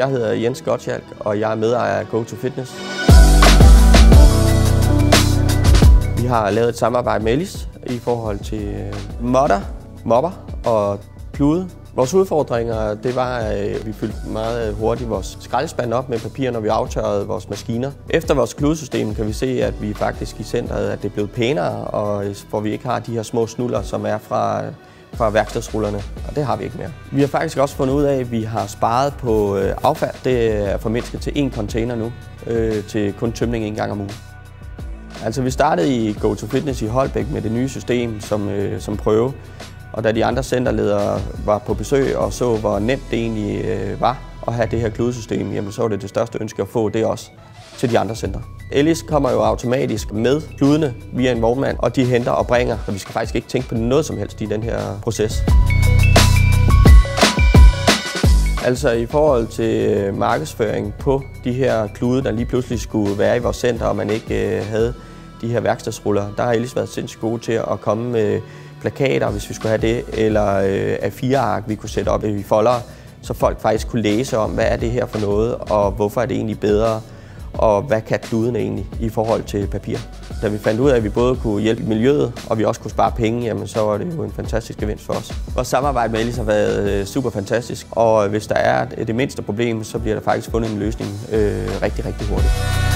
Jeg hedder Jens Gottschalk, og jeg er medejer af Go to Fitness. Vi har lavet et samarbejde med Elis i forhold til øh, modder, mobber og klude. Vores udfordringer det var, at vi fyldte meget hurtigt vores skraldespand op med papir, når vi aftørrede vores maskiner. Efter vores kludesystem kan vi se, at vi faktisk i centret at det er blevet pænere, og øh, hvor vi ikke har de her små snuller, som er fra fra værkstedsrullerne, og det har vi ikke mere. Vi har faktisk også fundet ud af, at vi har sparet på øh, affald. Det er formindsket til én container nu, øh, til kun tømning en gang om ugen. Altså vi startede i Go to Fitness i Holbæk med det nye system som, øh, som prøve, og da de andre centerledere var på besøg og så, hvor nemt det egentlig øh, var at have det her kludesystem, jamen så var det det største ønske at få det også til de andre centre. Ellis kommer jo automatisk med kludene via en vognmand, og de henter og bringer, så vi skal faktisk ikke tænke på noget som helst i den her proces. Altså i forhold til øh, markedsføring på de her klude, der lige pludselig skulle være i vores center, og man ikke øh, havde de her værkstedsruller, der har Ellis været sindssygt gode til at komme med plakater, hvis vi skulle have det, eller øh, A4-ark, vi kunne sætte op i folder, så folk faktisk kunne læse om, hvad er det her for noget, og hvorfor er det egentlig bedre, og hvad kan kluden egentlig i forhold til papir. Da vi fandt ud af, at vi både kunne hjælpe miljøet, og vi også kunne spare penge, jamen så var det jo en fantastisk gevinst for os. Vores samarbejde med Alice har været øh, super fantastisk, og hvis der er det mindste problem, så bliver der faktisk fundet en løsning øh, rigtig, rigtig hurtigt.